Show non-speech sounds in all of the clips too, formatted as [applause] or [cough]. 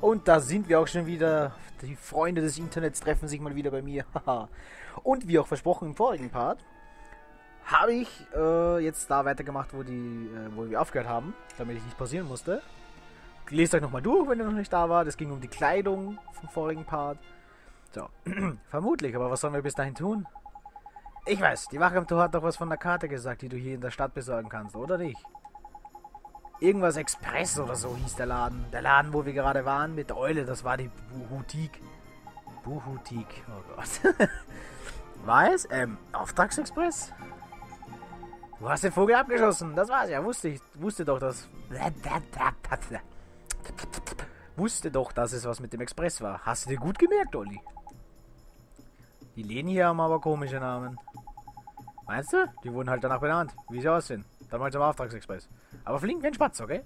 Und da sind wir auch schon wieder. Die Freunde des Internets treffen sich mal wieder bei mir. [laughs] Und wie auch versprochen im vorigen Part, habe ich äh, jetzt da weitergemacht, wo, die, äh, wo wir aufgehört haben, damit ich nicht pausieren musste. Lest euch nochmal durch, wenn ihr noch nicht da war. Das ging um die Kleidung vom vorigen Part. So, [clears throat] vermutlich, aber was sollen wir bis dahin tun? Ich weiß, die Wachagentur hat doch was von der Karte gesagt, die du hier in der Stadt besorgen kannst, oder nicht? Irgendwas Express oder so hieß der Laden. Der Laden, wo wir gerade waren, mit der Eule, das war die Buhutik. Buhutik, oh Gott. [laughs] war es? Ähm, Auftragsexpress? Du hast den Vogel abgeschossen, das war's ja, wusste ich. Wusste doch, dass... Wusste doch, dass es was mit dem Express war. Hast du dir gut gemerkt, Olli? Die Läden hier haben aber komische Namen. Meinst du? Die wurden halt danach benannt, wie sie aussehen. Dann mal zum Auftragsexpress. Aber fliegen wie ein Spatz, okay?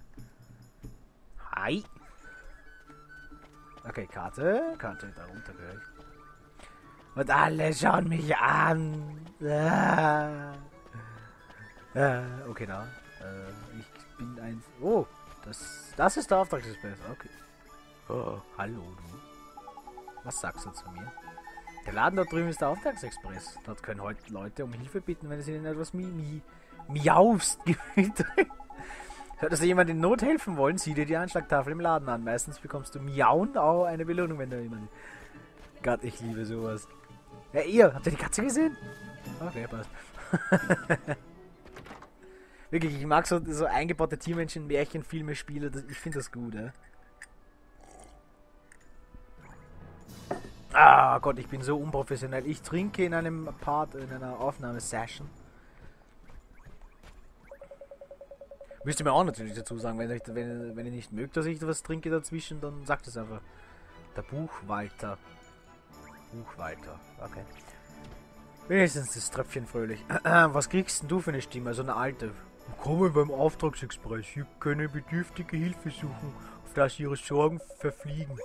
Hi. Okay, Karte. Karte, da runter gleich. Und alle schauen mich an. Ah. Ah, okay, da. Äh, ich bin ein... Oh, das, das ist der Auftragsexpress. Okay. Oh, hallo, du. Was sagst du zu mir? Der Laden da drüben ist der Auftragsexpress. Dort können heute Leute um Hilfe bitten, wenn es ihnen etwas mi mi miaust [laughs] Hört also jemand in Not helfen wollen, sieh dir die Anschlagtafel im Laden an. Meistens bekommst du miauen auch eine Belohnung, wenn da jemand... Gott, ich liebe sowas. Ja, ihr, habt ihr die Katze gesehen? Okay, passt. [laughs] Wirklich, ich mag so, so eingebaute Tiermenschen, Märchen, Filme, Spiele. Das, ich finde das gut, ja. Ah Gott, ich bin so unprofessionell. Ich trinke in einem Part, in einer Aufnahmesession. Müsst ihr mir auch natürlich dazu sagen, wenn, ich, wenn, wenn ihr nicht mögt, dass ich was trinke dazwischen, dann sagt es einfach. Der Buchwalter. Buchwalter, okay. Wenigstens das Tröpfchen fröhlich. [clears throat] was kriegst denn du für eine Stimme? Also eine alte. Willkommen beim Auftragsexpress. Hier können bedürftige Hilfe suchen, auf das ihre Sorgen verfliegen.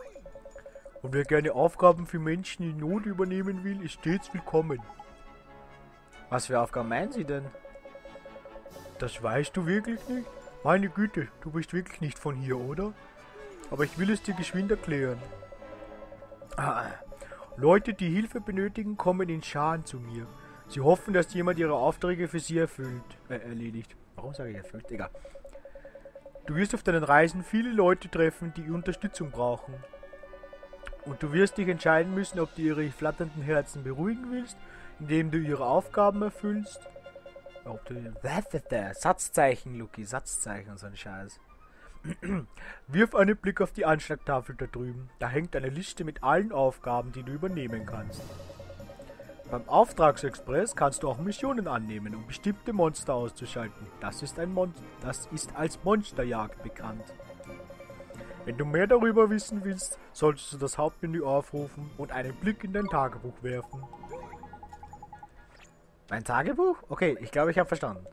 Und wer gerne Aufgaben für Menschen in Not übernehmen will, ist stets willkommen. Was für Aufgaben meinen Sie denn? Das weißt du wirklich nicht? Meine Güte, du bist wirklich nicht von hier, oder? Aber ich will es dir geschwind erklären. Ah, Leute, die Hilfe benötigen, kommen in Scharen zu mir. Sie hoffen, dass jemand ihre Aufträge für sie erfüllt, äh, erledigt. Warum sage ich erfüllt? Egal. Du wirst auf deinen Reisen viele Leute treffen, die Unterstützung brauchen. Und du wirst dich entscheiden müssen, ob du ihre flatternden Herzen beruhigen willst, indem du ihre Aufgaben erfüllst. Ob du. Satzzeichen, Luki, Satzzeichen und so ein Scheiß. [clears throat] Wirf einen Blick auf die Anschlagtafel da drüben. Da hängt eine Liste mit allen Aufgaben, die du übernehmen kannst. Beim Auftragsexpress kannst du auch Missionen annehmen, um bestimmte Monster auszuschalten. Das ist, ein Mon das ist als Monsterjagd bekannt. Wenn du mehr darüber wissen willst, solltest du das Hauptmenü aufrufen und einen Blick in dein Tagebuch werfen. Mein Tagebuch? Okay, ich glaube, ich habe verstanden.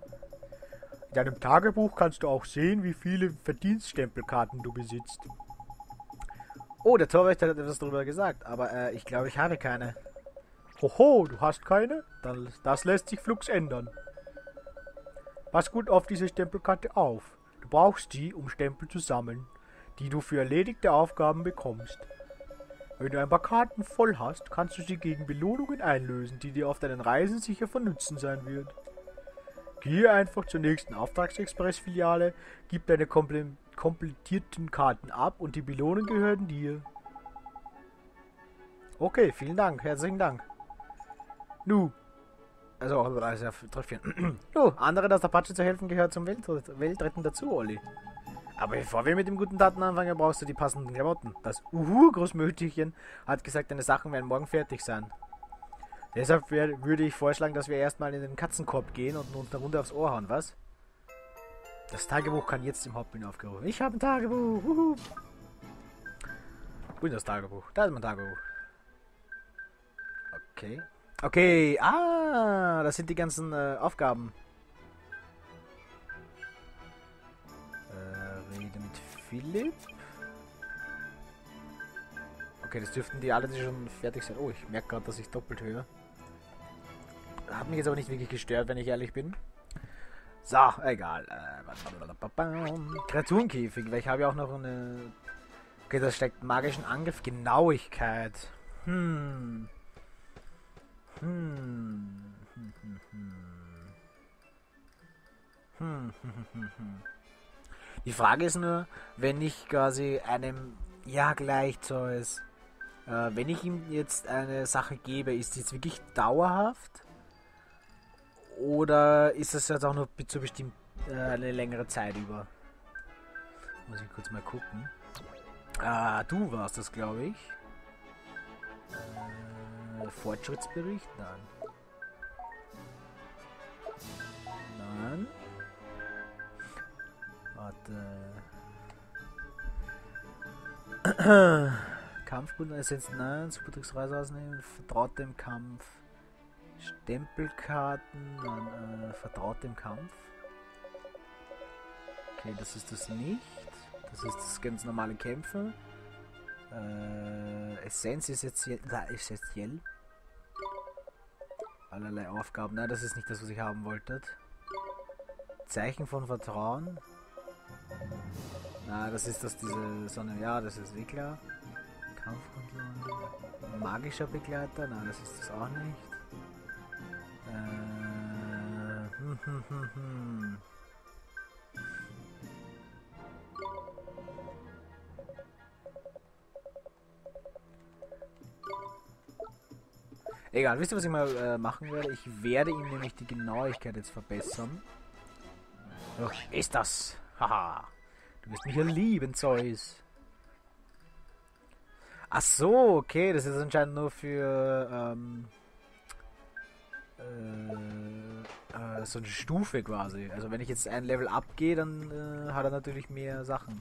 In deinem Tagebuch kannst du auch sehen, wie viele Verdienststempelkarten du besitzt. Oh, der Torwächter hat etwas darüber gesagt, aber äh, ich glaube, ich habe keine. Hoho, du hast keine? Dann, das lässt sich flugs ändern. Pass gut auf diese Stempelkarte auf. Du brauchst die, um Stempel zu sammeln die du für erledigte Aufgaben bekommst. Wenn du ein paar Karten voll hast, kannst du sie gegen Belohnungen einlösen, die dir auf deinen Reisen sicher von Nutzen sein wird. Gehe einfach zur nächsten Auftragsexpress-Filiale, gib deine komplettierten Karten ab und die Belohnungen gehören dir. Okay, vielen Dank, herzlichen Dank. Nu. Also, also Tröpfchen. [clears throat] nu, andere, dass der Patsche zu helfen gehört zum Weltretten dazu, Olli. Aber bevor wir mit dem guten Taten anfangen, brauchst du die passenden Klamotten. Das Uhu-Großmütterchen hat gesagt, deine Sachen werden morgen fertig sein. Deshalb würde ich vorschlagen, dass wir erstmal in den Katzenkorb gehen und uns eine Runde aufs Ohr hauen, was? Das Tagebuch kann jetzt im Hauptmenü aufgerufen. Ich habe ein Tagebuch. Uhu. Wo das Tagebuch? Da ist mein Tagebuch. Okay. Okay. Ah, das sind die ganzen äh, Aufgaben. Philipp. Okay, das dürften die alle schon fertig sein. Oh, ich merke gerade, dass ich doppelt höre. Hat mich jetzt aber nicht wirklich gestört, wenn ich ehrlich bin. So, egal. Äh, Kreaturenkäfig, weil ich habe ja auch noch eine Okay, das steckt magischen Angriff, Genauigkeit. Hm. Hm. Hm, hm, hm. Hm, hm, hm, hm. Die Frage ist nur, wenn ich quasi einem, ja gleich Zeus, äh, wenn ich ihm jetzt eine Sache gebe, ist die jetzt wirklich dauerhaft? Oder ist das jetzt auch nur zu bestimmt äh, eine längere Zeit über? Muss ich kurz mal gucken. Ah, du warst das, glaube ich. Äh, Fortschrittsbericht? Nein. Warte. [clears throat] Kampfbund Essenz nein, Supertricks-Reise ausnehmen, vertraut dem Kampf. Stempelkarten, dann äh, vertraut dem Kampf. Okay, das ist das nicht. Das ist das ganz normale Kämpfen. Äh, Essenz ist jetzt essentiell. Allerlei Aufgaben. Nein, das ist nicht das, was ich haben wollte. Zeichen von Vertrauen. Na, das ist das diese Sonne. Ja, das ist eh klar. Kampfhandlung. Magischer Begleiter. Nein, das ist das auch nicht. Äh, hm, hm, hm, hm. Egal, wisst ihr, was ich mal äh, machen werde? Ich werde ihm nämlich die Genauigkeit jetzt verbessern. Doch, ist das. Haha. Du wirst mich ja lieben, Zeus. Ach so, okay, das ist anscheinend nur für ähm, äh, äh, so eine Stufe quasi. Also wenn ich jetzt ein Level abgehe, dann äh, hat er natürlich mehr Sachen.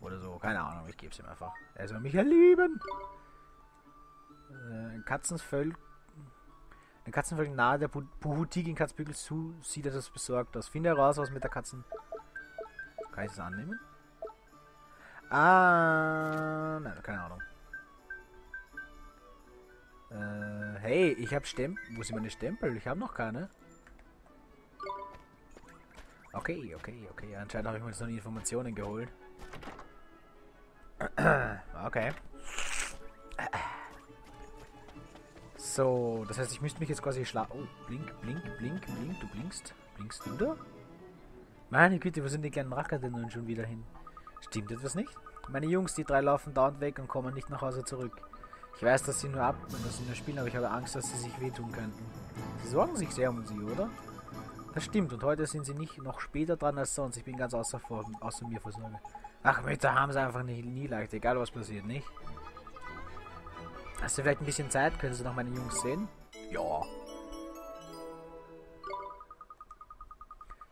Oder so, keine Ahnung, ich gebe es ihm einfach. Er soll mich ja lieben. Äh, Katzenvölk. Ein Katzenvölk nahe der Puhutik in Katzbügel zu, sieht das besorgt aus. Finde heraus, was mit der Katzen. Kann annehmen? Ah, nein, keine Ahnung. Äh, hey, ich habe Stempel. Wo sind meine Stempel? Ich habe noch keine. Okay, okay, okay. Anscheinend habe ich mir jetzt noch Informationen geholt. [clears throat] okay. So, das heißt, ich müsste mich jetzt quasi schlagen. Oh, blink, blink, blink, blink. Du blinkst. Blinkst du da? Meine Güte, wo sind die kleinen Racker denn nun schon wieder hin? Stimmt etwas nicht? Meine Jungs, die drei laufen dauernd weg und kommen nicht nach Hause zurück. Ich weiß, dass sie nur ab und dass sie nur spielen, aber ich habe Angst, dass sie sich wehtun könnten. Sie sorgen sich sehr um sie, oder? Das stimmt, und heute sind sie nicht noch später dran als sonst. Ich bin ganz außer, außer mir vor Sorge. Ach, Mütter haben sie einfach nicht, nie leicht, egal was passiert, nicht? Hast du vielleicht ein bisschen Zeit? Können Sie noch meine Jungs sehen? Ja.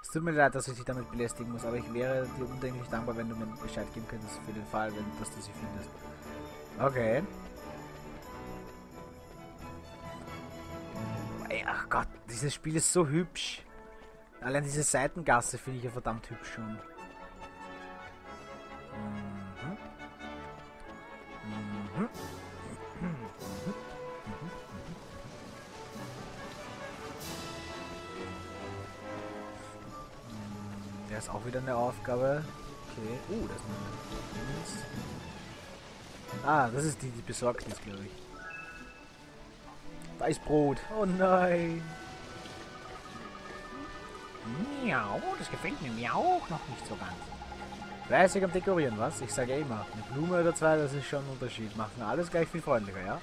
Es tut mir leid, dass ich dich damit belästigen muss, aber ich wäre dir undenklich dankbar, wenn du mir Bescheid geben könntest für den Fall, wenn dass du sie findest. Okay. Ey, ach Gott, dieses Spiel ist so hübsch. Allein diese Seitengasse finde ich ja verdammt hübsch schon. Ist auch wieder eine Aufgabe. Okay. Oh, das ist eine. Ah, das ist die, die besorgt ist, glaube ich. Weißbrot. Oh nein. Miau, das gefällt mir auch noch nicht so ganz. Fleißig am Dekorieren, was? Ich sage ja immer, eine Blume oder zwei, das ist schon ein Unterschied. Macht mir alles gleich viel freundlicher, ja?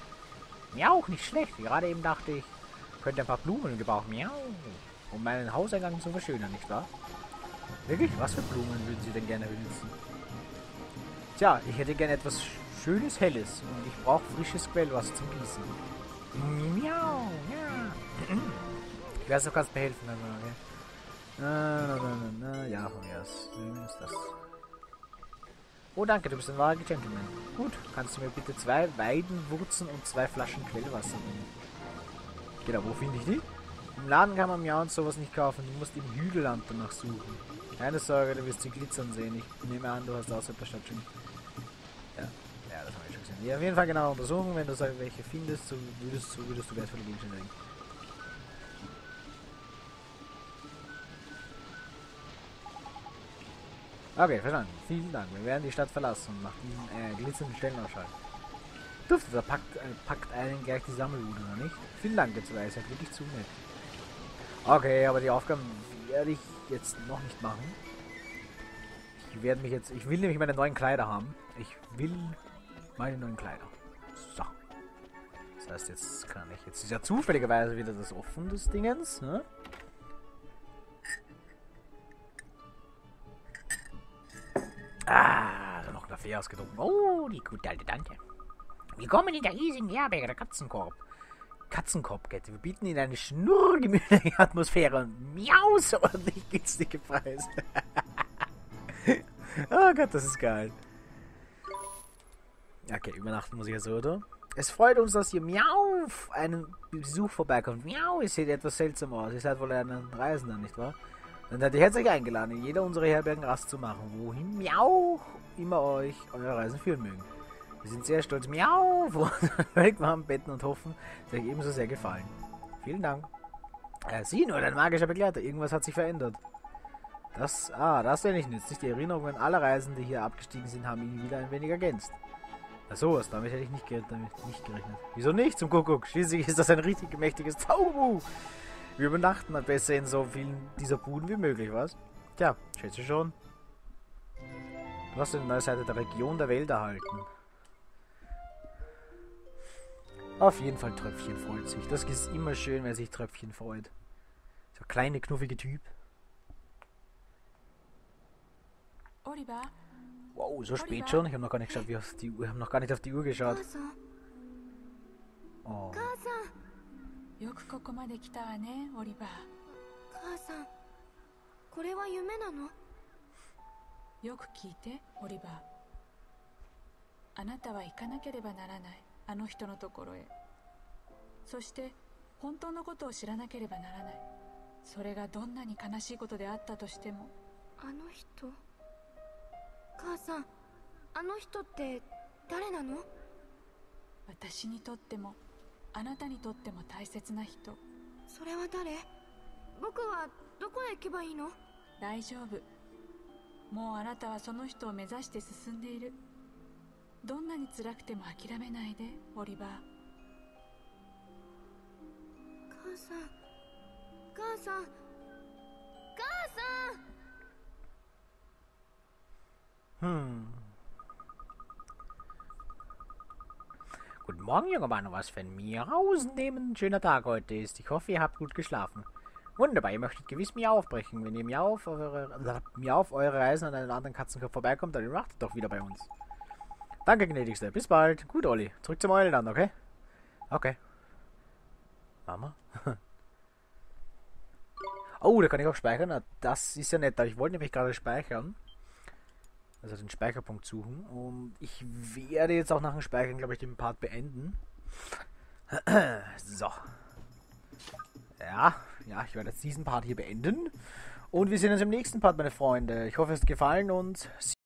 Miau, nicht schlecht. Gerade eben dachte ich, könnte ein paar Blumen gebrauchen. Miau. Um meinen Hauseingang zu verschönern, nicht wahr? Wirklich? Was für Blumen würden Sie denn gerne benutzen? Tja, ich hätte gerne etwas Schönes, Helles. Und ich brauche frisches Quellwasser zum Gießen. Miau, ja. Ich weiß, du kannst mir helfen, aber okay. Na, na, na, na, na, ja, von mir aus. Ist das. Oh, danke, du bist ein wahrer Gentleman. Gut, kannst du mir bitte zwei Weidenwurzen und zwei Flaschen Quellwasser nehmen? Genau, wo finde ich die? Im Laden kann man Miau und sowas nicht kaufen. Du musst im Hügelland danach suchen. Keine Sorge, du wirst sie glitzern sehen. Ich nehme an, du hast außerhalb der Stadt schon... Ja, ja, das habe ich schon gesehen. Ja, auf jeden Fall genau untersuchen. Wenn du welche findest, so würdest, so würdest du wertvolle Gegenstände denken. Okay, verstanden. Vielen Dank. Wir werden die Stadt verlassen und nach diesen äh, glitzernden Stellen ausschalten. Duftet, da packt, äh, packt einen gleich die Sammelwut, oder nicht? Vielen Dank, jetzt war seid wirklich zu nett. Okay, aber die Aufgaben werde ich jetzt noch nicht machen. Ich werde mich jetzt. Ich will nämlich meine neuen Kleider haben. Ich will meine neuen Kleider. So. Das heißt, jetzt kann ich. Jetzt ist ja zufälligerweise wieder das offen des Dingens, ne? Ah, da noch ein Kaffee ausgetrunken. Oh, die gute alte Tante. Willkommen in der riesigen Herberge der Katzenkorb. Katzenkorbkette. Wir bieten Ihnen eine schnurrgemütliche Atmosphäre und miau so ordentlich günstige Preise. [laughs] oh Gott, das ist geil. Okay, übernachten muss ich also, oder? Es freut uns, dass ihr Miau einen Besuch vorbeikommt. Miau, ihr seht etwas seltsam aus. Ihr seid wohl ein Reisender, nicht wahr? Dann hätte ich herzlich eingeladen, in jeder unserer Herbergen Rast zu machen, wohin Miau immer euch eure Reisen führen mögen. Wir sind sehr stolz, Miau, [laughs] warmen Betten und hoffen, es euch ebenso sehr gefallen. Vielen Dank. Äh, sieh nur, dein magischer Begleiter. Irgendwas hat sich verändert. Das, ah, das wäre nicht nützlich. Die Erinnerungen aller Reisenden, die hier abgestiegen sind, haben ihn wieder ein wenig ergänzt. Ach sowas, damit hätte ich nicht, ge damit nicht gerechnet. Wieso nicht? Zum Kuckuck. Schließlich ist das ein richtig mächtiges Zauberbuch. Wir übernachten mal besser in so vielen dieser Buden wie möglich, was? Tja, schätze schon. Du hast eine neue Seite der Region der Welt erhalten. Auf jeden Fall Tröpfchen freut sich. Das ist immer schön, wenn sich Tröpfchen freut. So ein kleine, knuffige Typ. Oliver, Wow, so spät schon? Ich habe noch gar nicht geschaut, wie auf die Uhr. Ich habe noch gar nicht auf die Uhr geschaut. 母さん Oh. 母さんよくここまで来たわね、オリバー。母さんこれは夢なのよく聞いて、オリバー。あなたは行かなければならない、 あの人のところへ。そして、本当のことを知らなければならない。それがどんなに悲しいことであったとしても、あの人母さんあの人って誰なの？私にとっても、あなたにとっても大切な人。それは誰？僕はどこへ行けばいいの？大丈夫。もうあなたはその人を目指して進んでいる。どんなに辛くても諦めないで、オリバー。母さん母さん母さん Hm. Guten Morgen, junger Mann. Was für ein Miausen ein schöner Tag heute ist. Ich hoffe, ihr habt gut geschlafen. Wunderbar, ihr möchtet gewiss Miau aufbrechen. Wenn ihr Miau auf eure, äh, Miau auf eure Reisen an einen anderen Katzenkopf vorbeikommt, dann übernachtet doch wieder bei uns. Danke, gnädigste. Bis bald. Gut, Olli. Zurück zum Eulenland, okay? Okay. Mama? [laughs] oh, da kann ich auch speichern. Na, Das ist ja nett. Ich wollte nämlich gerade speichern also den Speicherpunkt suchen. Und ich werde jetzt auch nach dem Speichern, glaube ich, den Part beenden. [clears throat] so. Ja, ja, ich werde jetzt diesen Part hier beenden. Und wir sehen uns im nächsten Part, meine Freunde. Ich hoffe, es hat gefallen und